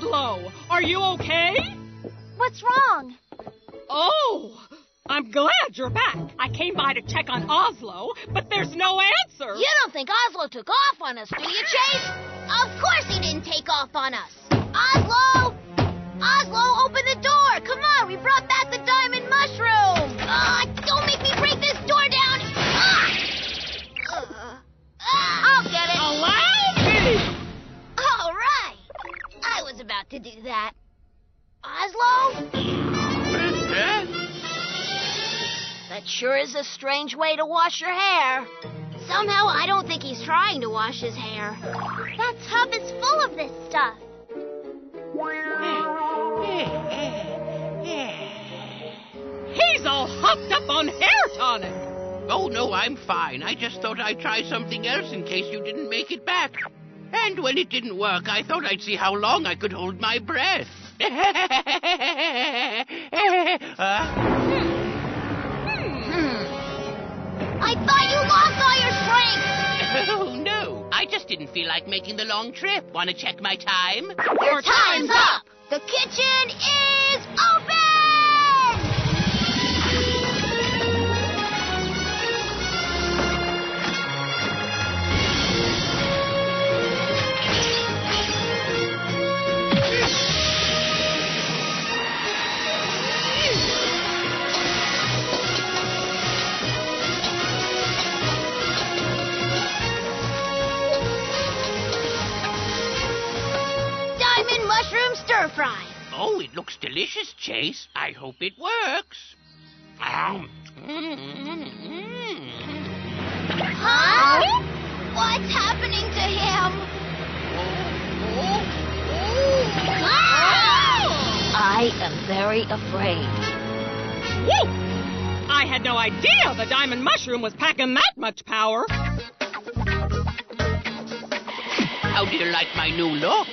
Oslo! Are you okay? What's wrong? Oh, I'm glad you're back. I came by to check on Oslo, but there's no answer. You don't think Oslo took off on us, do you, Chase? Of course he didn't take off on us. To do that. Oslo? That sure is a strange way to wash your hair. Somehow I don't think he's trying to wash his hair. That tub is full of this stuff. He's all hopped up on hair tonic. Oh, no, I'm fine. I just thought I'd try something else in case you didn't make it back. And when it didn't work, I thought I'd see how long I could hold my breath. Uh, Hmm. I thought you lost all your strength. oh, no. I just didn't feel like making the long trip. Want to check my time? Your time's up. The kitchen is open. Stir fry. Oh, it looks delicious, Chase. I hope it works. Huh? What's happening to him? I am very afraid. Whoa! I had no idea the diamond mushroom was packing that much power. How do you like my new look?